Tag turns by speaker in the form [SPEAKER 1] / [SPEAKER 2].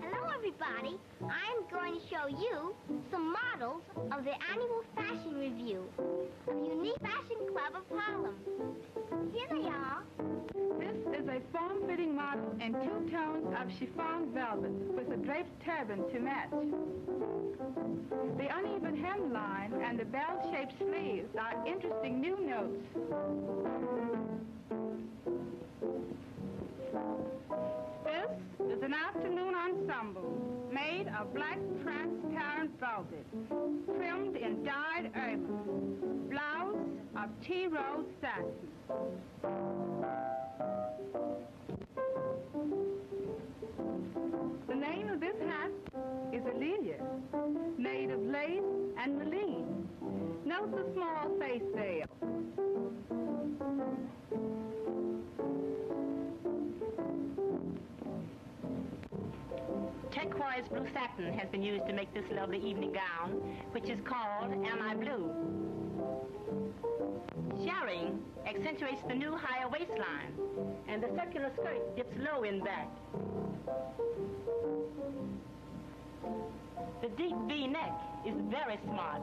[SPEAKER 1] Hello, everybody. I'm going to show you some models of the annual fashion review of Unique Fashion Club of Harlem. Here they are.
[SPEAKER 2] This is a form-fitting model in two tones of chiffon velvet with a draped turban to match. The uneven hemline and the bell-shaped sleeves are interesting new notes. This is an afternoon ensemble made of black transparent velvet, trimmed in dyed ermine, blouse of tea rose satin. The name of this hat is Amelia, made of lace and mullein. Note the small face veil.
[SPEAKER 3] Turquoise blue satin has been used to make this lovely evening gown, which is called Am I Blue? Shirring accentuates the new higher waistline, and the circular skirt dips low in back. Deep V neck is very smart.